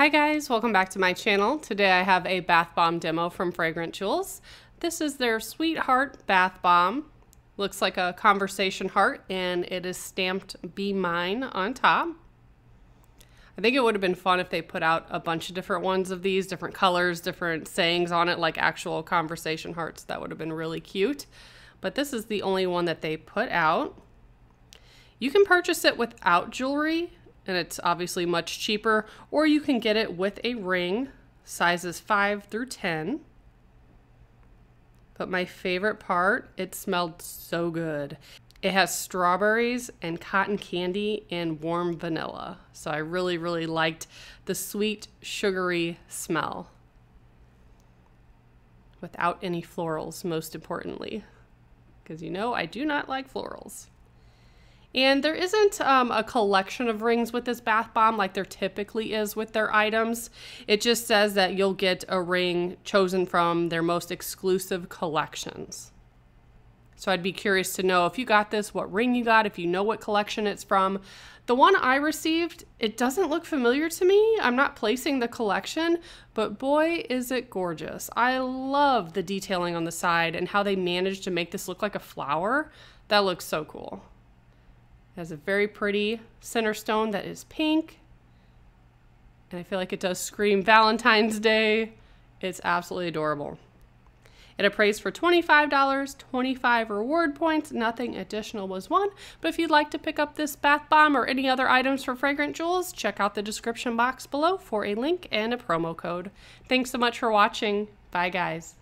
Hi guys, welcome back to my channel. Today I have a bath bomb demo from Fragrant Jewels. This is their Sweetheart Bath Bomb. Looks like a conversation heart and it is stamped Be Mine on top. I think it would have been fun if they put out a bunch of different ones of these, different colors, different sayings on it, like actual conversation hearts. That would have been really cute. But this is the only one that they put out. You can purchase it without jewelry, and it's obviously much cheaper, or you can get it with a ring, sizes 5 through 10. But my favorite part, it smelled so good. It has strawberries and cotton candy and warm vanilla. So I really, really liked the sweet, sugary smell. Without any florals, most importantly. Because you know I do not like florals. And there isn't um, a collection of rings with this bath bomb like there typically is with their items. It just says that you'll get a ring chosen from their most exclusive collections. So I'd be curious to know if you got this, what ring you got, if you know what collection it's from. The one I received, it doesn't look familiar to me. I'm not placing the collection, but boy, is it gorgeous. I love the detailing on the side and how they managed to make this look like a flower. That looks so cool. It has a very pretty center stone that is pink. And I feel like it does scream Valentine's Day. It's absolutely adorable. It appraised for $25, 25 reward points, nothing additional was won. But if you'd like to pick up this bath bomb or any other items for Fragrant Jewels, check out the description box below for a link and a promo code. Thanks so much for watching. Bye guys.